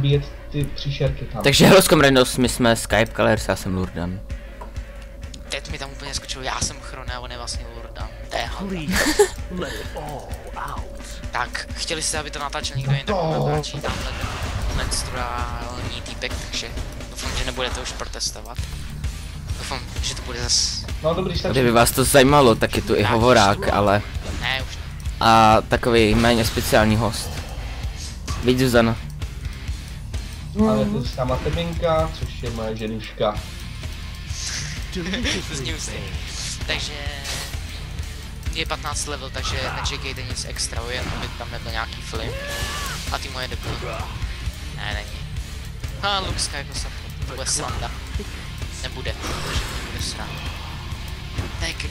Bíjet ty příšerky tam. Takže Hello Commandos, my jsme Skype Colors, já jsem Lurdan. Teď mi tam úplně skočilo, já jsem Chrone a on je vlastně Lurdan. To je. Tak, chtěli jste, aby to natáčel někdo jiný, tak natáčí tamhle ten menstruální týpek, takže doufám, že nebudete už protestovat. Doufám, že to bude zas... No dobrý, stačí. Kdyby vás to zajímalo, tak je tu i hovorák, ale... Ne, už ne. A takový méně speciální host. Víď Zuzana. Ale to je sama Tebinka, což je moje ženuška. Takže... Je 15 level, takže nečekejte nic extra, jen aby tam nebyl nějaký film. A ty moje debil. Ne, není. Ha, Luke Skywalker, to bude slanda. Nebude, protože to bude srát. Tak,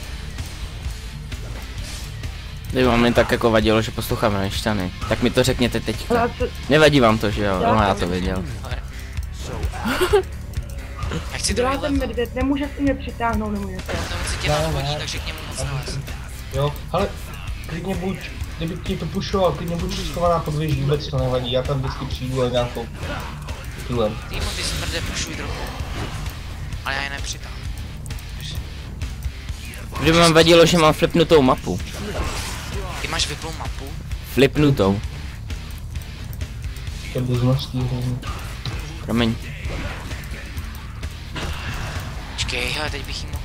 Kdyby vám jen tak jako vadilo, že posloucháme Nešťany, tak mi to řekněte teď. Nevadí vám to, že jo? No já to věděl. Já chci ten level. medvěd, nemůže si mě přitáhnout, nemůžete. No, on se tě Ne, nadhodí, takže k němu moc. Jo, ale klidně buď, kdyby ti to pušoval, klidně buď schovaná pod věží, vůbec to nevadí, já tam vždycky přijdu a nějakou tulem. Týmu, ty smrde, pušuj trochu. Ale já je nepřitáhnu. Kdyby vám vadilo, že mám flipnutou mapu. Ty máš vyplou mapu? Flipnutou. To je hrozně. Promiň. Počkej, hele, teď bych jí mohl.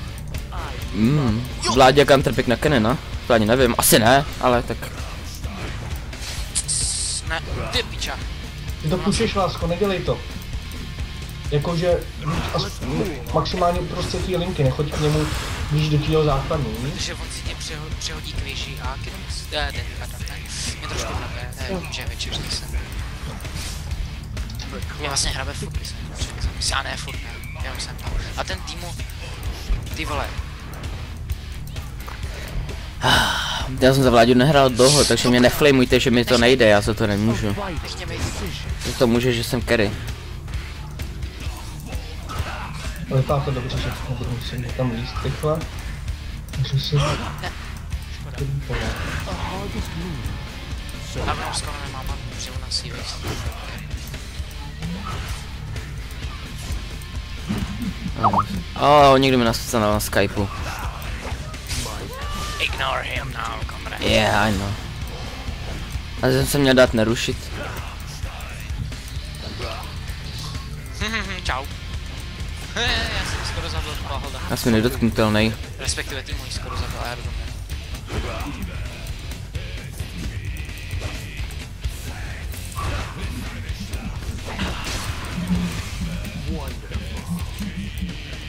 Mm. Vládě Counterpick na Kenena? To ani nevím, asi ne, ale tak. Ne, ty piča. Ty to pušeš, lásko, nedělej to. Jakože maximálně prostě té linky, nechoď k němu blíž do tvýho základu, víš? Protože on si tě přeho, přehodí k věži a k eh, ten, pardon, ne, mě trošku hrabe, eh, že je večer zase. Mě vlastně hrabe furt, když jsem přišel, myslím, a ne furt, ne, jenom jsem tam. A ten týmu, ty vole, Já jsem za Vláďu nehrál dlouho, takže mě neflamujte, že mi to nejde, já za to nemůžu. Za to může, že jsem carry. Ale vypadá to dobře, že nebudu muset tam líst rychle. Takže si... Škoda. A mnou skoro nemám oh, někdo mi nascal na Skypeu. Ignore him now, comrade. Yeah, I know. A jsem se měl dát nerušit. Čau. Já jsem skoro zabil Paholda. Já jsem nedotknutelný. Respektive ty můj skoro zabil Aerodome.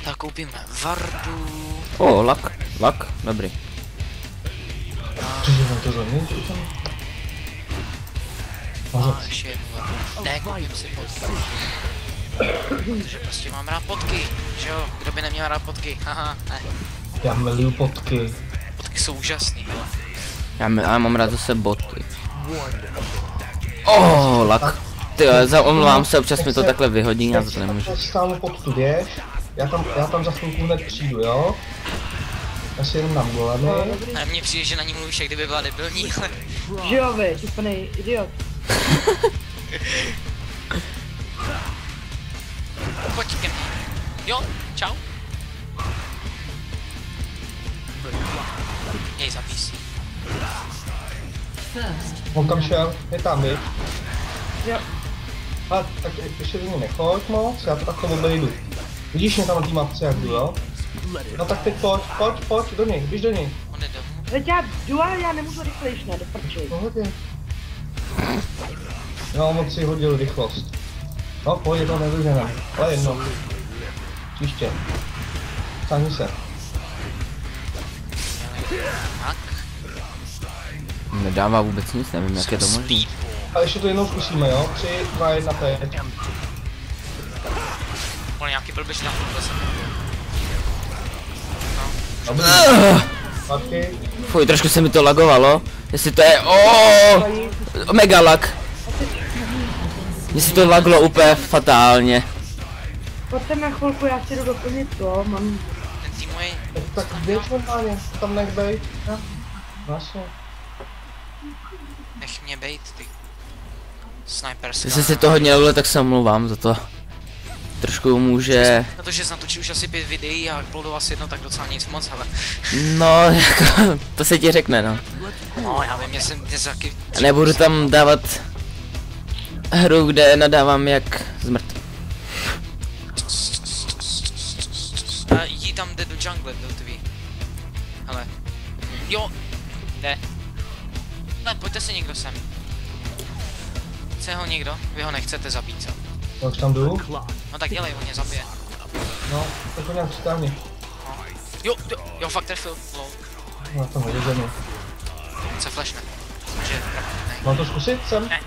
Tak koupíme Vardu. O, oh, lak, lak, dobrý. Cože mám to za mě? A ještě jednu Vardu. Ne, koupím si potky. Protože prostě mám rád potky, že jo? Kdo by neměl rád potky? Haha, ne. Já miluju potky. Potky jsou úžasný, jo. Já, já mám rád zase boty. Oh, lak. Ty jo, za- omlouvám se, občas mi to takhle vyhodí, já za to nemůžu. Tu věž, já tam, já tam za chvilku hned přijdu, jo? Já si jenom dám golemy. A mně přijde, že na ní mluvíš, jak kdyby byla debilní, ale... Že jo vy, ty plnej idiot. Mně. Jo, čau. Jej za PC. On tam šel, je tam, viď? Jo. A tak je- ještě do mě nechoď moc, já to takhle obejdu. Vidíš mě tam na té mapce, jak jdu, jo? No tak teď pojď, pojď, pojď, do něj, běž do něj. On jde domů. Teď já jdu, ale já nemůžu rychlejš, ne, do prči. Pohodě. No, moc si hodil rychlost. No, pojď, to nedoženem. Ale jedno. Příště. Sáhni se. Tak. Nedává vůbec nic, nevím, jak je to možné. Speed. Ale ještě to jednou zkusíme, jo? 3, 2, 1, teď. On nějaký blbeš na zase. Dobrý. Zpátky. Fuj, trošku se mi to lagovalo. Jestli to je, oh, mega lag. Mně se to laglo úplně fatálně. Pojďte na chvilku, já si jdu doplnit to, mám... Ten tým můj, Tak, tak běž normálně, tam nech bejt. No. Vlastně. nech mě bejt, ty. Sniperská. Jestli si to hodně nebylo, tak se omlouvám za to. Trošku může... Na to, že jsi natočil už asi pět videí a uploadoval si jedno, tak docela nic moc, ale... No, jako, to se ti řekne, no. No, já vím, já jsem dnes taky... Nebudu tam dávat hru, kde nadávám jak zmrt. A jdi tam jde do jungle, do tvý. Hele. Jo. Jde. Ne, pojďte si někdo sem. Chce ho někdo? Vy ho nechcete zabít, co? Já už tam jdu. No tak dělej, on mě zabije. No, tak ho nějak přitáhni. Jo, jo, jo, fakt trefil. Lol. Na tom hodě zemi. Se flashne. Takže, ne, Mám to zkusit sem? ne.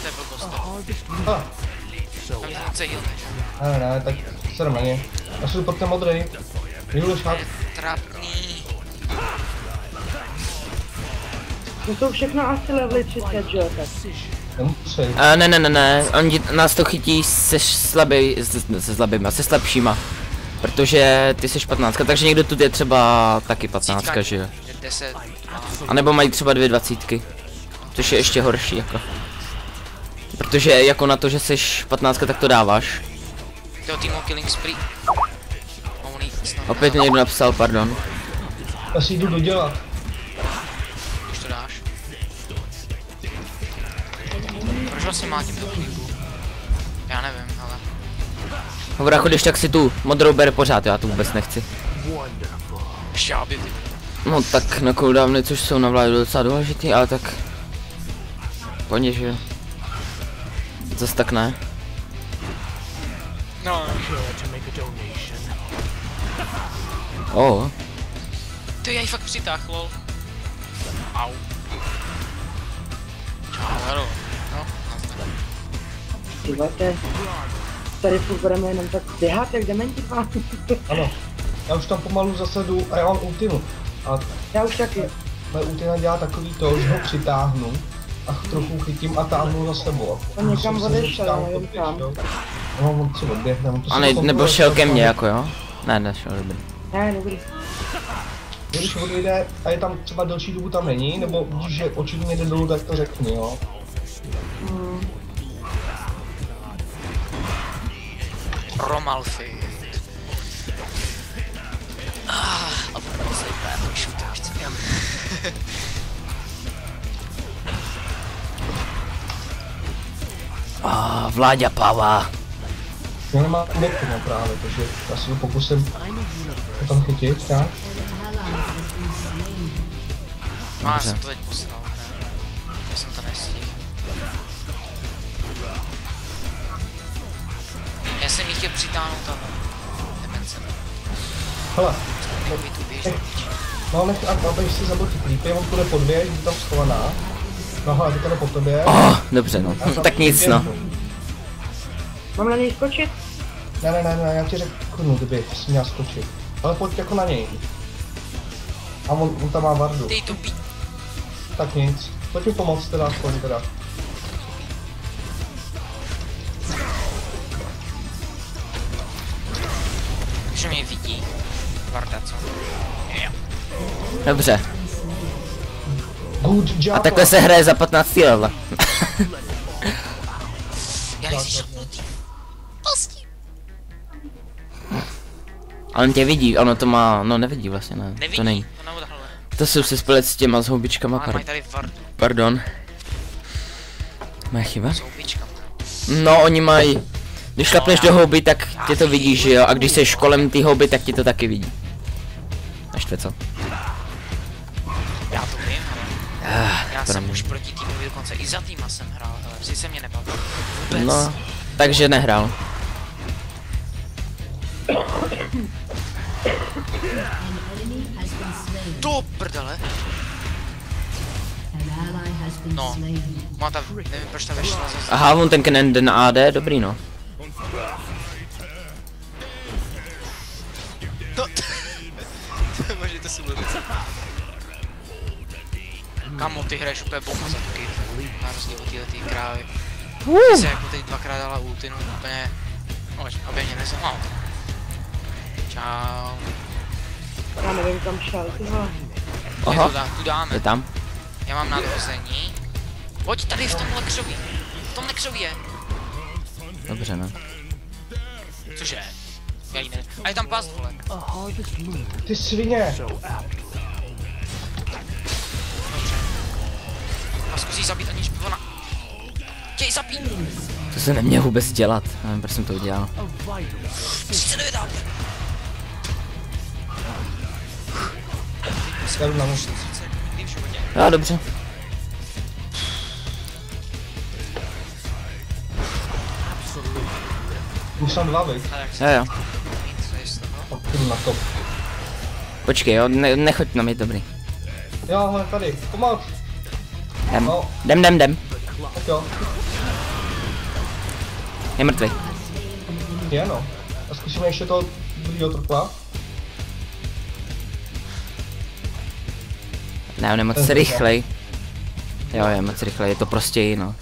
To je blbost. Ah, Tam se ne, ne, tak sedem na ně. Já jdu pod ten modrý. Miluješ had? Trapný. To jsou všechno asi levely 30, že jo, tak. A ne, ne, ne, ne, oni nás to chytí se slabý, se, se slabýma, se slabšíma. Protože ty jsi 15, takže někdo tu je třeba taky 15, že jo. 10. A nebo mají třeba dvě dvacítky. Což je ještě horší jako. Protože jako na to, že jsi 15, tak to dáváš. Do týmu Killing Spree. Opět mi někdo napsal, pardon. Já si jdu dodělat. Už to dáš. Proč vlastně má tím? Já nevím, ale... Jako když tak si tu modrou bere pořád, já tu vůbec nechci. No tak na cooldowny, což jsou na vládu docela důležitý, ale tak... Pojď, že jo. Zas tak ne. No, to. Oh. ty já ji fakt přitáh, lol. Au. Čau. No, to Tady furt budeme jenom tak běhat, jak dementi pán. Ano. Já už tam pomalu zase jdu a já mám ultinu. A Já už taky. moje ultina dělá takový to, že ho přitáhnu a trochu chytím a táhnu za sebou. On někam odešel, nevím kam. jo. No, on si odběhne, on to A ne, nebo šel ke mně jako jo? Ne, nešel, dobrý. Ne, dobrý. Když odjede a je tam třeba delší dobu tam není, nebo vidíš, že očividně jde dolů, tak to řekni, jo. Romalfi. Ah, a budu se úplně šuter, A Vláďa Pava. Já nemám deku, no právě, takže já si to pokusím to tam chytit, tak? No, já jsem to teď poslal, ne? Já jsem to nestihl. Já jsem jí chtěl přitáhnout a demence. Hele, Vy tu běž, no nech, a- abych si zabil ty klípy, on půjde po dvě, je tam schovaná. No teď jde po tobě. Oh, dobře no. Tam tak nic no. Mám na něj skočit? Ne, ne, ne, ne, já ti řeknu, kdyby jsi měl skočit. Ale pojď jako na něj. A on, on tam má vardu. Dej to být. Tak nic. Pojď mi pomoct teda, aspoň teda. Že mě vidí. Varda, co? Jo. Dobře. A takhle se hraje za 15 level. Já nechci šapnutý. Posti. Ale on tě vidí, ono to má, no nevidí vlastně, ne, Nevidí. to není. To jsou si splet s těma s houbičkama, mají pardon. Moje chyba? No, oni mají, když šlapneš do houby, tak tě to vidí, že jo, a když jsi kolem té houby, tak ti to taky vidí. Naštve co? Já jsem promiň. už proti týmovi dokonce i za týma jsem hrál, ale vždy se mě nebavil. Vůbec. No, takže nehrál. Do prdele. No. Má tam, nevím proč tam vešla zase. Aha, on ten Kennen jde na AD, dobrý no. No, Můžete si mluvit. Kamo, ty hraješ úplně bomba za taky. Na rozdíl od této krávy. Ty se jako teď dvakrát dala ultinu úplně... No, aby mě nezamál. Čau. Já nevím kam šel, ty vole. Aha, dá, tu je dáme. tam. Já mám nadhození. Pojď tady v tomhle křoví. tom Nexovi je. Dobře, no. Cože? Já ji ne. A je tam past, vole. Ty svině! Zkusí zabít, aniž by ona... Chtěj zabít! To se neměl vůbec dělat. Nevím, proč jsem to udělal. A vital 39 HP! Já jdu na ně. 30 kdy v životě. Jo, dobře. Už jsem dva, jak Jo, jo. na to. Počkej, jo, ne, nechoď na mě, dobrý. Jo, hele, tady, pomoc! Jdem, No. jdem, jdem, jdem. Tak jo, Je mrtvý. je no. A zkusíme ještě toho druhého trpla. Ne, on je moc Ten rychlej. Jo, je moc rychlej, je to prostě jiно.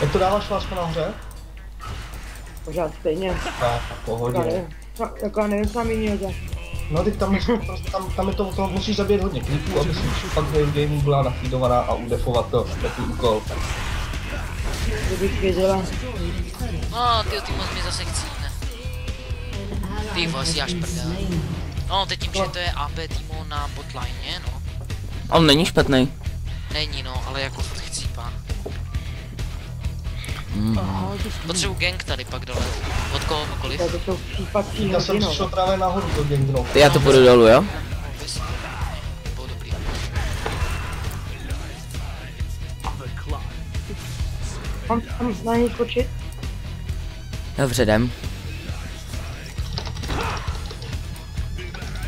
Jak to dáváš lásko nahoře? Pořád stejně. Tak, pohodě. nevím. Tak, jako já nevím, co mám jinýho dělat. No teď tam, je- prostě tam, tam je to, to musíš zabít hodně klipů, aby si pak v gameu byla nafeedovaná a udefovat to, takový úkol. Kdybych věděla. No, ty ty moc mě zase chcípne. Ty vole, si až prdel. No, teď tím, že to je AB Timo na botline, no. On není špatný. Není no, ale jako furt. Mm. Moon, Potřebuji gang tady pak dole. Od kohokoliv. To jsou Já jsem přišel právě nahoru to gangnout. Ty já to půjdu dolů, jo? Mám tam na něj skočit? Dobře, jdem.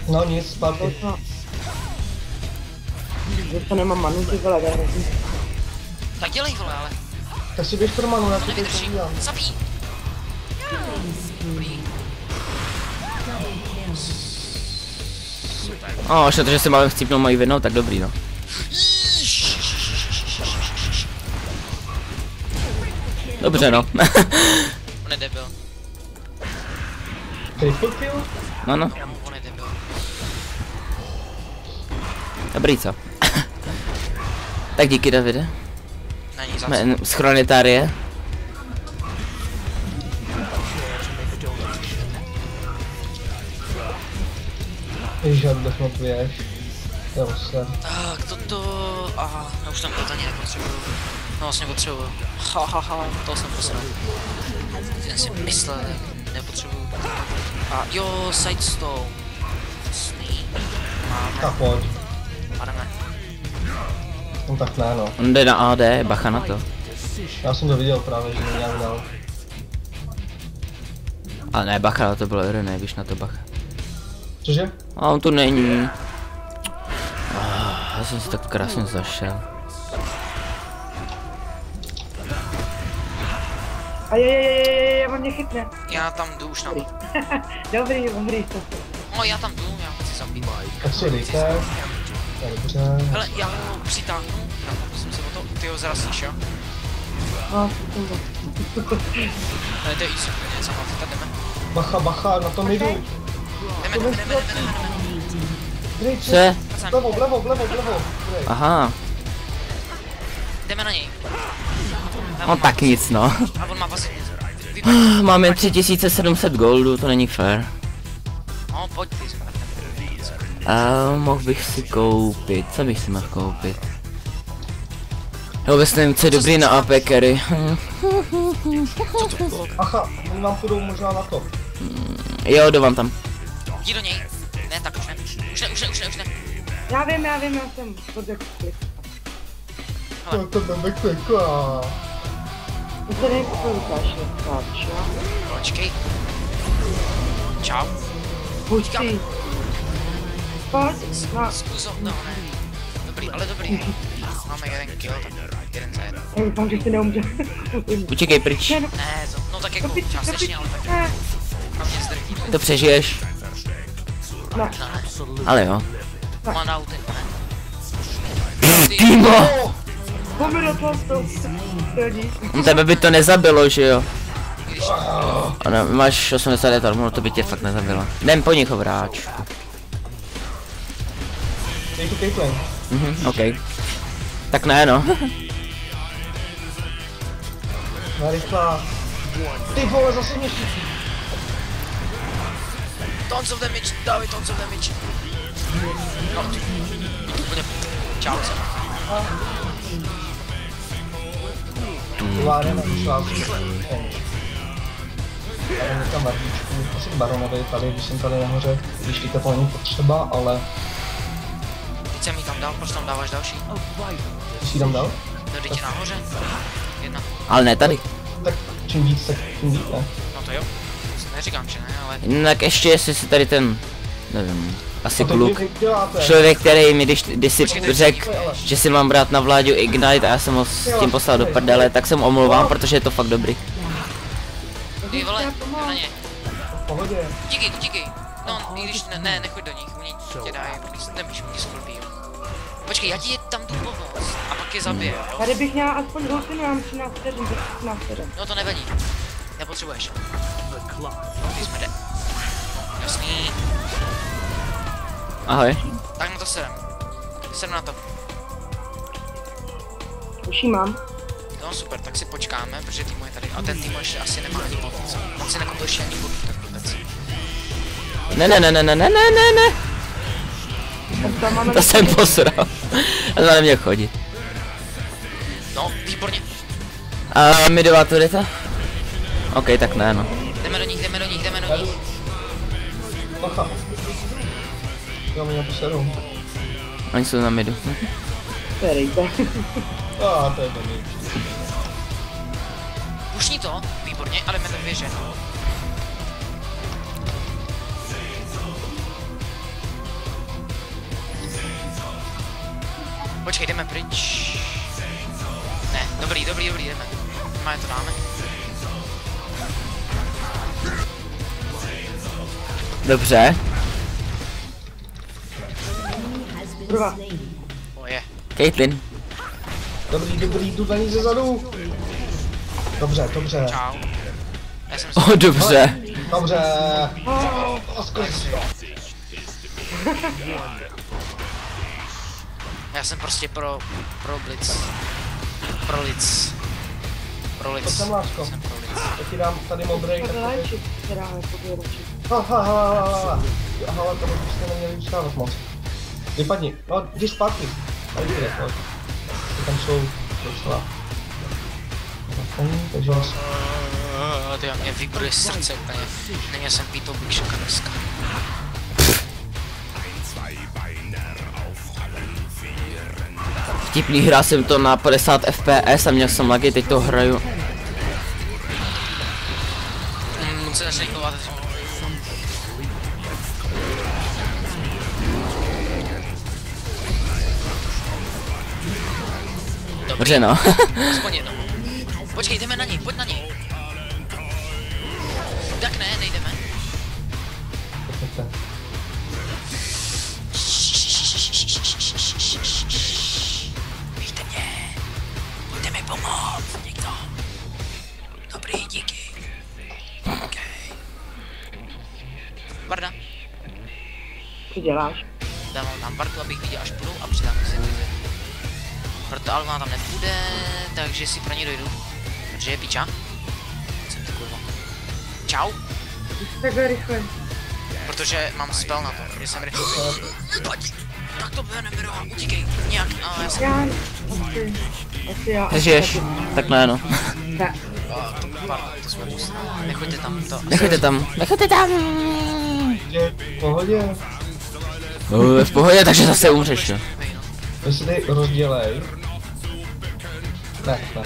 No nic. To Že to nemám manu, ty vole. Tak dělej vole, ale Tak si běž pro manu, já to si to nevydržím. povídám. Zabij! Dobrý. O, až na to, že jsem málem chcípnul mojí vinou, tak dobrý, no. Dobře, no. On je debil. Triple kill? no, no. On je debil. Dobrý, co? tak díky, Davide. Není za. Jmen z Chronitárie. Vůbec mrtvěš. Jo, se. Tak, toto... Aha, já už tam to ani nepotřebuju. No vlastně potřebuju. Ha, ha, ha, to jsem posral. Jen si myslel, nepotřebuju. A jo, sidestone. Jasný. Máme, Tak pojď. A. No tak ne no. On jde na AD, bacha na to. Já jsem to viděl právě, že mě nějak dal. Ale ne, bacha, to bylo Irene, víš na to bacha. Cože? A on tu není. Ah, já jsem si tak krásně zašel. A je, je, je, je, je, on mě chytne. Já tam jdu už na... Dobrý, dobrý, to No já tam jdu, já chci zabít. Tak si dejte. Dobře. Hele, já ho přitáhnu. Já pokusím se o to. Ty ho zrazíš, jo? No, jsem to. Ne, to je easy, úplně, sama, tak jdeme. Bacha, bacha, na tom jdu. Jdeme, jdeme, jdeme, jdeme, jdeme, Co je? Vlevo, vlevo, vlevo, vlevo. Dej. Aha, Jdeme na něj. no tak nic no. A on má. Vypadí. Máme 3700 goldů, to není fair. No, pojď A mohl bych si koupit, co bych si mohl koupit? Já vůbec nevím, co je dobrý na AP carry. Bacha, oni vám půjdou možná na to. jo, jdu vám tam. Jdi do něj. Ne, tak už ne. Už ne, už ne, už ne, už ne. Já vím, já vím, já jsem podek klik. To to tam bekvekla. To se ukáže,káč, jo? Počkej. Čau. Si. Pojď, no, Zkus ho, no ne. Dobrý, ale dobrý. Máme jeden kill, tak jeden za jeden. já doufám, že si neumřel. Utíkej pryč. Ne, to, no tak jako částečně, ale tak Ne, hlavně zdrhý. To přežiješ. no, Ne, Ale jo. má na auty, ne. Týmo! pomy do toho stoup. Tebe by to nezabilo, že jo? Ano, máš 80 armor, to by tě fakt nezabilo. Jdem po nich, hráč. Tu Caitlyn. Mhm, OK. Tak ne, no. Ty vole, zase mě štípí. Tons of damage, dávej tons of damage. No, ty, ty úplně čau se. Vláda nevyšla. Já někam vardičku, asi k baronovi tady, když jsem tady nahoře, když ty to není potřeba, ale Teď jsem jí tam dal, proč tam dáváš další? ty si tam dal? No, teď nahoře. Jedna. Ale ne tady. Tak čím víc, tak tím víc, ne? No to jo. Neříkám, že ne, ale... Jinak ještě jestli si tady ten, nevím, asi kluk. Člověk, který mi když, když si řekl, že si mám brát na vládu Ignite a já jsem ho s tím poslal do prdele, tak jsem omlouvám, protože je to fakt dobrý. Ty vole, jdu na ně. V pohodě. Díky, díky. No, i když ne, ne, nechoď do nich, oni tě dají, nebýš mě skorpí. Počkej, já ti je tam tu pomoc a pak je zabije, jo? Tady bych měla aspoň hostinu, já mám 13 vteřin, tak 13 vteřin. No to nevadí. Nepotřebuješ. The clock. Ty jsme jde. Jasný. Ahoj. Tak na to sedem. Sedem na to. Už jí mám. No super, tak si počkáme, protože Timo je tady. A ten Timo ještě asi nemá ani pomoc. On si nekoupil ještě ani botu, tak vůbec. Ne, ne, ne, ne, ne, ne, ne, ne, ne. To jsem posral. A to neměl chodit. No, výborně. A midová turita? OK, tak ne, no. Jdeme do nich, jdeme do nich, jdeme do nich. Bacha. Jo, mě to seru. Oni jsou na midu. Serejte. A to je dobrý. Pušni to, výborně, ale jdeme do věže. Počkej, jdeme pryč. Ne, dobrý, dobrý, dobrý, jdeme. Máme to dáme. Dobře. Kurva. O je. Caitlyn. Dobrý, dobrý, jdu na ní ze zadu. Dobře, dobře. Čau. Já jsem si... O, dobře. Dobře. Oh. Já jsem prostě pro... pro blitz. Pro lic. Pro lic. To jsem lásko. Jsem pro lic. Já ti dám tady modrý. Ha, ha, ha, ha, ha, to by prostě neměli ustávat moc. Vypadni. No, jdi zpátky. Tady jde, pojď. Ty tam jsou docela. Takže vás... Uh, ty mě vibruje srdce úplně. Neměl jsem pít to bíšoka dneska. Vtipný hrál jsem to na 50 FPS a měl jsem lagy, teď to hraju. Dobře no. Počkej, jdeme na něj, pojď na něj. Tak ne, nejdeme. Pomoct, někdo. Dobrý, díky. Okay. Barda, Co děláš? dávám tam Bartu, abych viděl, až půjdu a přidám si ty. Proto Alma tam nepůjde, takže si pro ní dojdu. Protože je piča. Jsem ty kurva. Čau, Takhle rychle. protože mám spell na to, že jsem rychle. Pojď, tak to bude neberu, utíkej, nějak, no já jsem, Já... Asi... Já... Žiješ. Tak ne no. Ne. pardon, to jsme pustili. Nechoďte tam, to, Nechoďte tam. Nechoďte tam. V pohodě. Uh, v pohodě, takže zase umřeš jo. No. Vy si tady rozdělej. Ne, ne.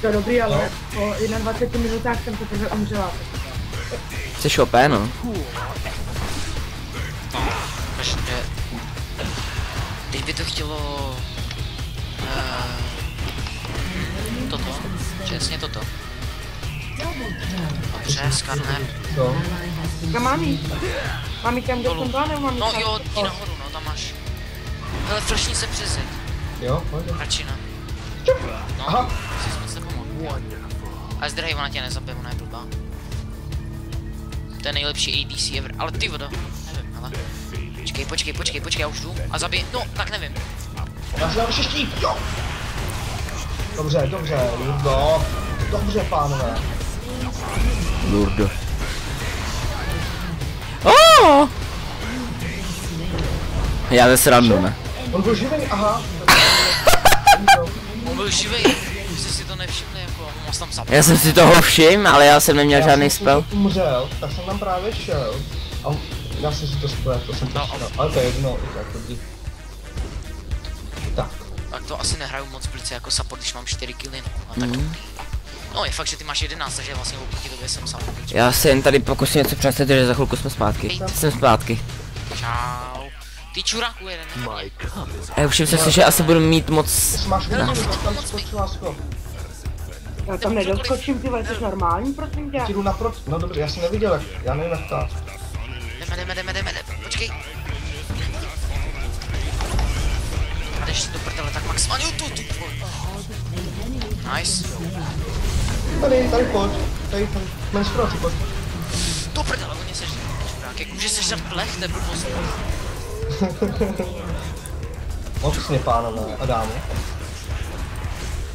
To je dobrý, ale po 21 minutách jsem teprve umřela. Jsi OP no. Chtělo... Uh, toto. Přesně toto. Dobře, skarner. Co? Kam mám jít? Mám jít tam, kde Dolů. jsem byla, nebo mám No jo, ti nahoru, no tam máš. Hele, flashni se přes zid. Jo, pojď. Račina. No, Aha. jsi moc nepomohl. A zdraví, ona tě nezabije, ona je blbá. To je nejlepší ADC ever, ale ty vodo. Počkej, počkej, počkej, počkej, já už jdu a zabij, no, tak nevím. Já si dám ještě štít, jo! Dobře, dobře, Lurdo. Dobře, pánové. Lurdo. Oh! Já ze srandu, ne? On byl živý, aha. On byl živý, jste si to nevšimli, jako, on tam zabil. Já jsem si toho všim, ale já jsem neměl Já žádný jsem spell. si umřel, tak jsem tam právě šel. A já jsem si to spletl, to jsem to No, šel. Ale to je jedno, i tak dobrý. Tak. Tak to asi nehraju moc blice jako support, když mám 4 killy, no. A tak. Mhm. No, je fakt, že ty máš 11, takže vlastně oproti tobě jsem sám. Já se jen tady pokusím něco představit, že za chvilku jsme zpátky. Jsem zpátky. Čau. Ty čuráku jeden, Já už jsem si, že asi budu mít moc... Máš tak tam skočila. Já tam nedoskočím, ty vole, jsi normální, prosím tě. Ti jdu naproti, no dobře, já jsem neviděl, jak, já nevím jak. Jdeme, jdeme, jdeme, jdeme, jdeme. počkej. A jdeš si do prdele, tak maximálně tu, tu, tu. Nice. Tady, tady pojď, tady, tady, menstruaci pojď. Do prdele, oni seš čurák, jak může sežrat plech, to je blbost. Mocně pánové a dámy.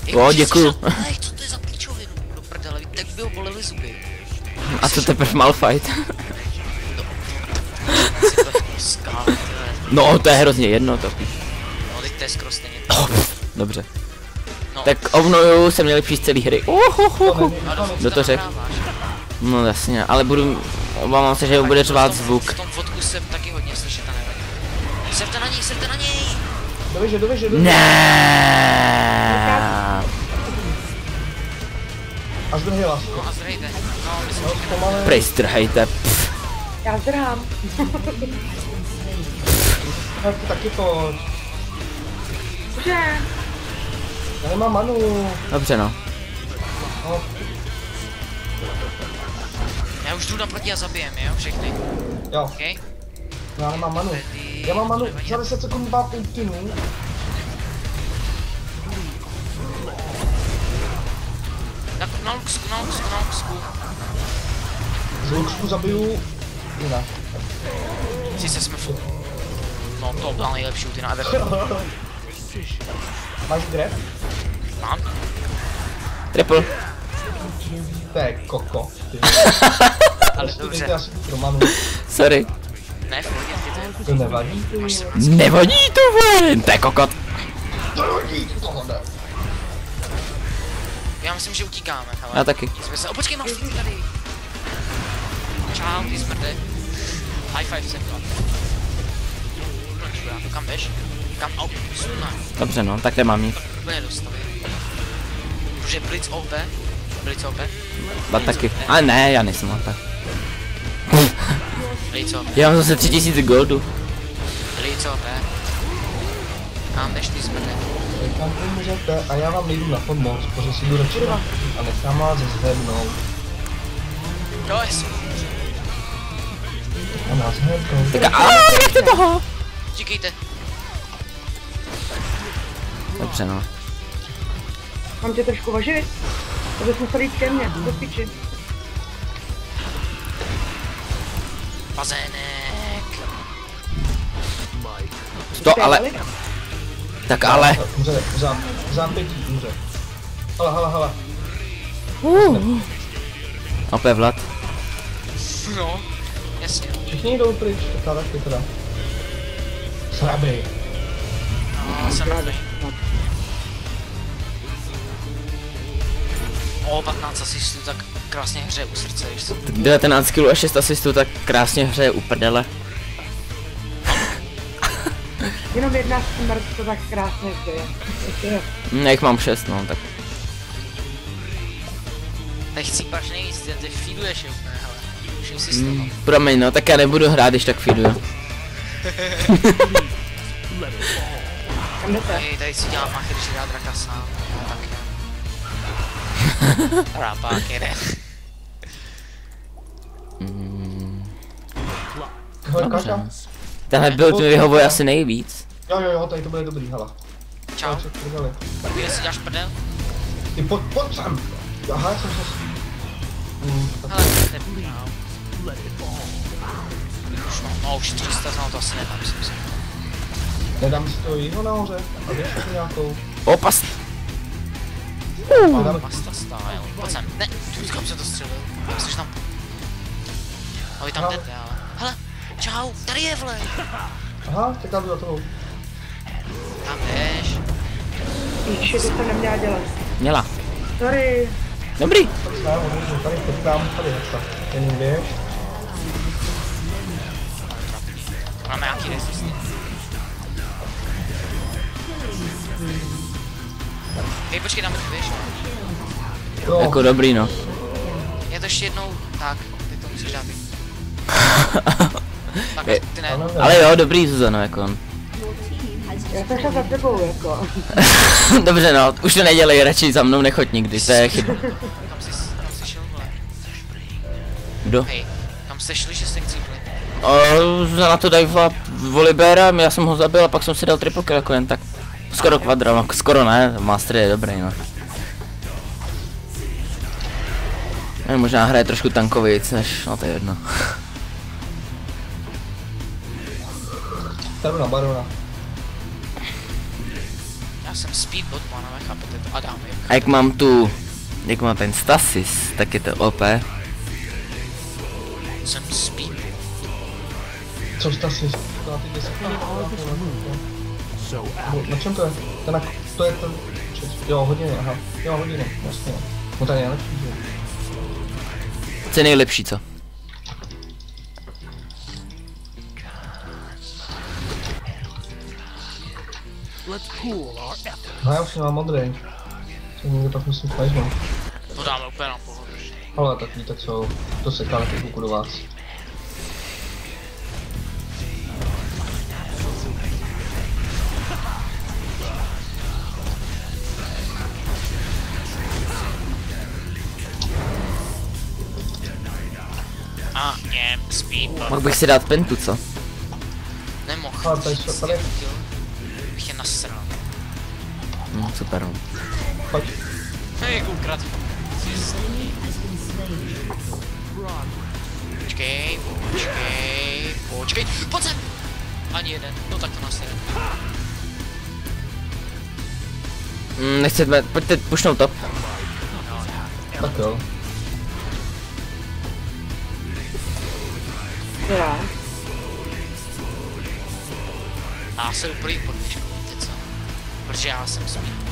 Jak O, může děkuju. plech, co to je za píčovinu? Do prdele, víte, jak by ho bolely zuby. A co teprve Malfight? Si plech skál, ty vole. No, to je hrozně jedno to. No, teď to je skoro stejně. Dobře. No, Tak obnovu jsem nejlepší z celé hry. Uhuhuhu. Kdo to řekl? No jasně, ale budu... Obávám se, že bude řvát zvuk. V tom fotku jsem taky hodně slyšet a nevadí. Srte na něj, srte na něj! Doveže, doveže, doveže. Ne. A zdrhej lásku. No a zrejte. No, myslím, No, že. Prej strhejte. Pff. Já zdrhám. Tak ty taky pojď. Cože? Já nemám manu. Dobře no. No, já už jdu naproti a zabijem, jo, všechny. jo, OK? já nemám manu. Ready. Já mám manu, za 10 sekund mám ultinu. Tak na luxku, na luxku, na luxku. Z Luxku zabiju jinak. Sice jsme fu... No, to byla nejlepší ultina ever. Máš grep? Mám? Triple. To je koko. Ale dobře. Sorry. Ne, ty to To nevadí. ty. máš 17. Nevadí to vole. To je kokot. Nevadí. Já myslím, že utíkáme, hele. Já taky. Jsme se... O, počkej, máš tady. Čau, ty smrde. High five jsem to kam jdeš? Kam? Suna. Dobře no, tak nemám nic. Úplně dostavil. Protože Blitz OP. Blitz OP. Ba taky. Ale ne, já nejsem tak. Blitz OP. Já mám zase 3000 goldu. Blitz OP. Kam jdeš ty můžete a já vám nejdu na pomoc, protože si jdu radši na a nechám vás zhebnout. To je super. A nás zhebnout. Tak a nechte toho. Čekejte. Dobře no. Mám tě trošku važit? To bys musel jít ke mně, do piči. Bazének. To ale, tak ale. Umře, za, za pětí, umře. Hala, hala, hala. Opět Vlad. No. Jasně. Všichni jdou pryč, tak taky teda. Sraby. No, jsem mrtvý. O, 15 asistů, tak krásně hře u srdce, víš co? 19 kg a 6 asistů, tak krásně hřeje u prdele. Jenom jedna smrt to tak krásně. Ještě Hm, jak mám 6 no, tak. Teď chcípáš nejvíc, ty, ty feeduješ je úplně, hele. Všim si z toho. Hm, promiň no, tak já nebudu hrát, když tak feeduju. Kam jdete? Ej, tady si dělá machy, když dá draka sám. No, tak jo. Rapák jede. Dobře. Tenhle build mi vyhovuje asi nejvíc. Jo, jo, jo, tady to bude dobrý, hala. Čau. Kde si děláš prdel? Ty pojď, pojď sem. Aha, já jsem se... Hmm, Hele, ne, no. Už mám, no už 300, no to asi nemám, myslím si. Nedám si to jího nahoře a většinou nějakou. Opas. A dáme Pasta style. Pojď sem. Ne, tu kam se to střelil. Jsi tam. A vy tam jdete, ale. Hele, čau, tady je vle. Aha, tak jdu za tebou. Tam jdeš. Píče, to jsem neměla dělat. Měla. Sorry. Dobrý. Tady potkám, tady hezka. Jen běž. Máme nějaký resist. Hej, počkej, dáme to, víš? Jo, Jako dobrý no. Já to ještě jednou, tak, ty to musíš dát. tak, ty ne. Ale jo, dobrý Zuzano, jako. Já jsem za tebou, jako. Dobře no, už to nedělej, radši za mnou nechoď nikdy, to je chyba. Kam jsi, kam jsi šel, vole? Kdo? Hej, kam jste šli, že jste chcípli? O, na to dají vla Volibera, já jsem ho zabil a pak jsem si dal triple kill jako jen tak. Skoro kvadra, no, skoro ne, Master je dobrý no. Jen možná hraje trošku tankovějc než, no to je jedno. Tady jdu na barona. Já jsem speedbot, pánové, chápete to? A dáme je. A jak mám tu, jak mám ten stasis, tak je to OP. Jsem speedbot. Co jsi asi na ty 10 minut? Na čem to je? To, na, to je ten... Jo, hodiny, aha. Jo, hodiny, jasně. No to je nejlepší, že? Co je nejlepší, co? No já už nemám modrý. To někde pak musím fajznout. To dáme úplně na pohodu. Ale tak víte co, to se kále kuku do Mohl bych si dát pentu, co? Nemohl. Ale tady jsou, tady, Bych je nasral. Hm, super. no. pojď. Hej, ukrat. Počkej, počkej, počkej, pojď sem! Ani jeden, no tak to nasere. Hm, nechcete, pojďte pušnout top. Tak jo. Já. Já se úplně podpíšu, víte co? Protože já jsem speedbot.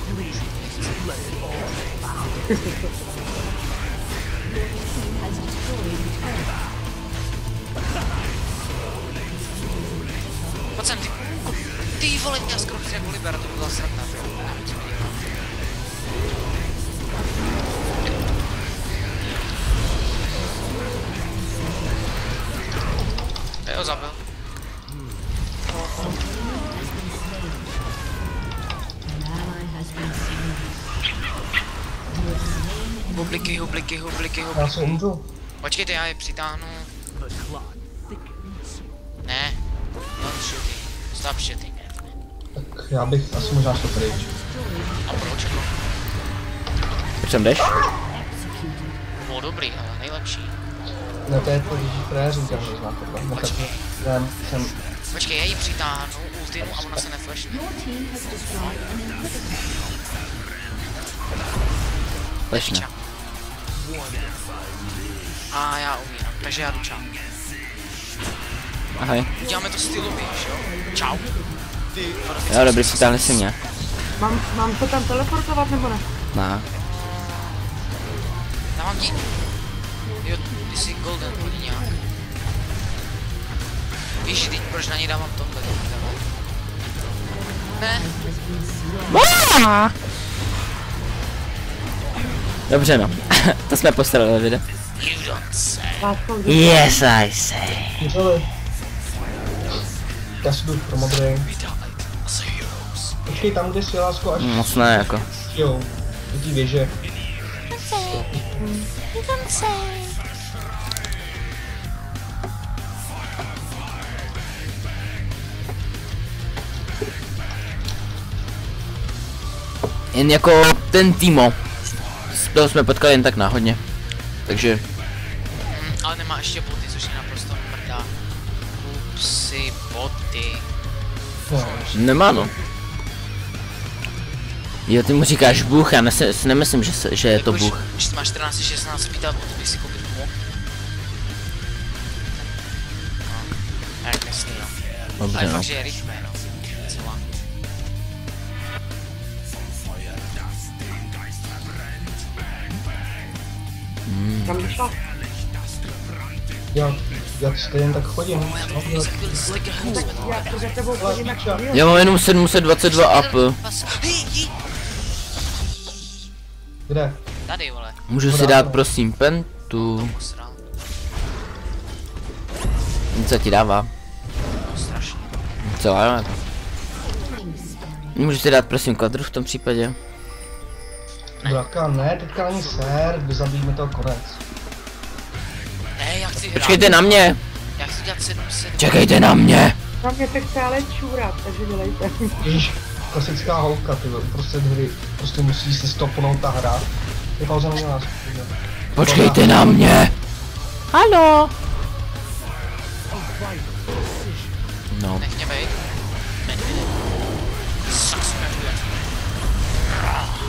Pojď sem, ty, ty vole, já skoro jako libera, to by byla sranda, dělá. Jo, zabil. Hubliky, hubliky, hubliky, Já hubliky. se umřu. Počkejte, já je přitáhnu. Ne. Don't shooting. Stop shooting. Tak já bych asi možná šel pryč. A proč jako? Proč tam jdeš? Bylo dobrý, ale nejlepší. Ne, to je to, když frér říkám, že zná tohle. No tak jsem, jsem, Počkej, já ji přitáhnu, ultinu a ona se neflashne. Čau. A já umírám, takže já jdu čau. Ahoj. Děláme to stylově, víš jo? Čau. Ty, Jo, dobrý, přitáhli si mě. Mám, mám se tam teleportovat nebo ne? No. Dávám ti. Jo, ty jsi golden, hodí nějak. Víš, teď proč na něj dávám tohle? Ne, Dobře no. to jsme postavili video. Yes, I say. Já si jdu pro modrý. Počkej, tam kde jsi, lásko, až Moc ne, jako. jo. Do té věže. Jen jako ten Timo. Toho jsme potkali jen tak náhodně. Takže, Mm, ale nemá ještě boty, což je naprosto mrdá. Kup si boty. Nemá no. Jo, ty mu říkáš Bůh, já nese, si nemyslím, že, se, že je to Jakož, Bůh. Když máš 14, 16, pýtat, bych si no. Ale Dobře no. fakt, že je rychlé, no. Celá. Kam jsi šla? já, já stejně tak chodím. No, já Já tebou chodím jak. Já mám jenom 722 up. Kde? Tady, vole. Můžu si dát prosím pentu. Posral. Co ti dává? Co ale? Můžu si dát prosím kvadru v tom případě? Draka, ne, teďka ani ser, zabijeme to konec. Ne, já chci hrát. Počkejte na mě! Já chci dělat 700. Čekejte na mě! Na mě se chce ale čůrat, takže dělejte. Ježíš, klasická holka, ty vole, prostě hry, prostě musí si stopnout ta hra. Je pauza na nás. Počkejte na mě! Halo! No, Nech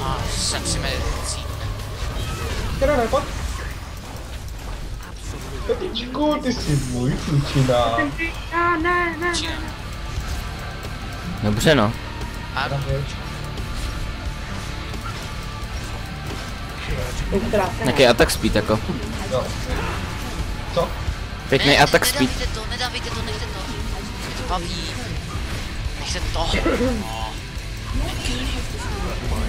Aha, sexy medvěd. Teda ne, pojď. Petičku, ty jsi můj klučina. A ne, ne, ne. dobře no. A Vystrá se. Jaký attack speed jako? Jo. Co? Pěkný attack speed. Nedávejte to, nedávejte to, nechte to. Mě to baví. Nechte to. A. No,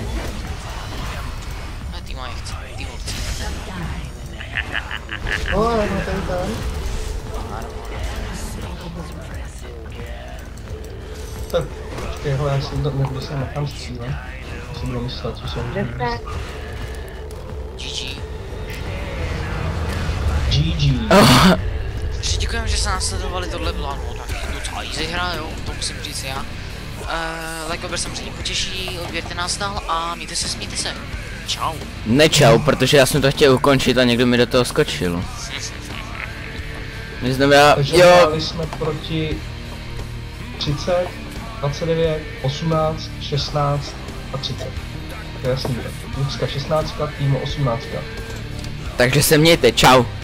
ale no tady ten. Tak, počkej, hele, já si do- nebudu se nechám střílet. Si budu myslet, co jsou. GG. GG. Oh, Takže děkujeme, že jste následovali tohle bylo, no tak docela easy hra, jo, to musím říct já. Uh, like, odběr samozřejmě potěší, odběrte nás dál a mějte se, smějte se. Čau. nečau, protože já jsem to chtěl ukončit a někdo mi do toho skočil. My znamená, Takže jo, jsme proti 30, 29, 18, 16 a 30. To je jasný. Lucka 16, týmu 18. takže se mějte, čau.